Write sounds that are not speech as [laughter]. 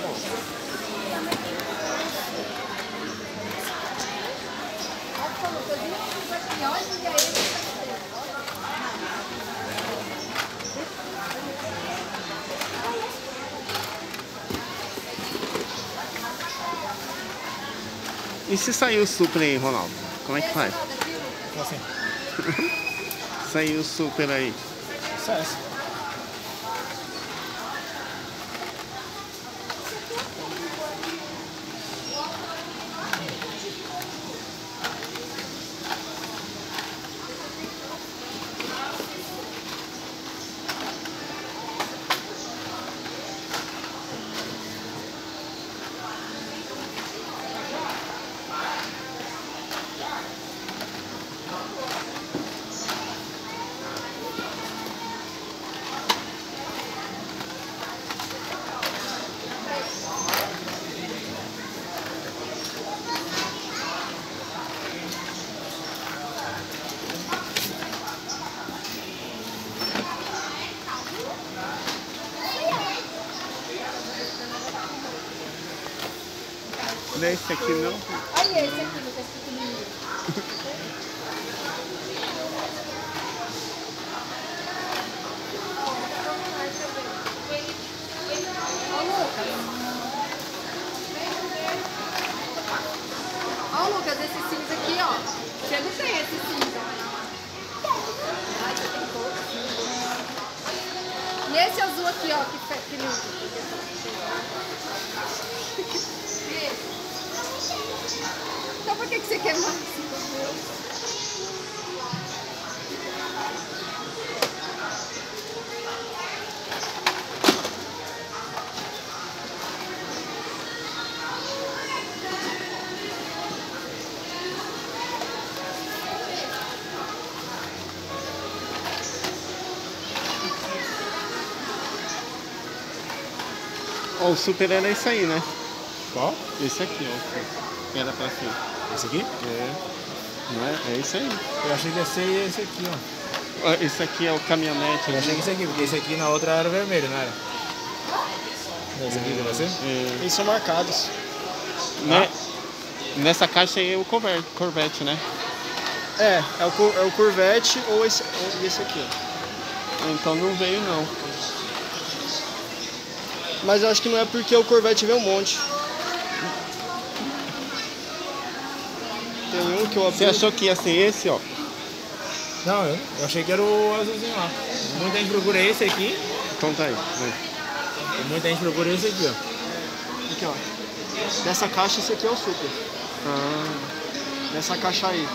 Bom. E se sair o super aí, Ronaldo? Como é que faz? Como assim? [laughs] Saiu o super aí. Sucesso. Não é esse aqui não? Olha esse aqui, Lucas, pequenininho. Lucas. Ó, Lucas, esse cinza aqui, ó. Você não tem esse cinza. Ai, você tem pouco. E azul aqui, ó, que, que lindo. E [laughs] esse? Então por que, que você quer mais? O super era esse aí, né? Qual? Esse aqui, ó. Era pra ser. Esse aqui? É. Não é? É esse aí. Eu achei que ia ser esse aqui, ó. Ó, Esse aqui é o caminhonete. Eu achei que esse aqui, porque esse aqui na outra era vermelho, não era? Esse aqui de você? É, Eles são marcados. né? Nessa caixa aí é o Corvette, Corvette, né? É, é o, Cor- é o Corvette ou esse, ou esse aqui. ó. Então não veio não. Mas eu acho que não é porque o Corvette veio um monte. Tem um que eu abri. Você achou que ia ser esse, ó? Não, eu, eu achei que era o azulzinho lá. Muita gente procura esse aqui, Então tá aí. né? muita gente procura esse aqui, ó. Aqui, ó. Dessa caixa, esse aqui é o Super. Ah, Nessa caixa aí.